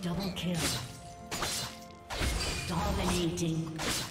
Double kill. Dominating.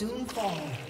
Soon fall.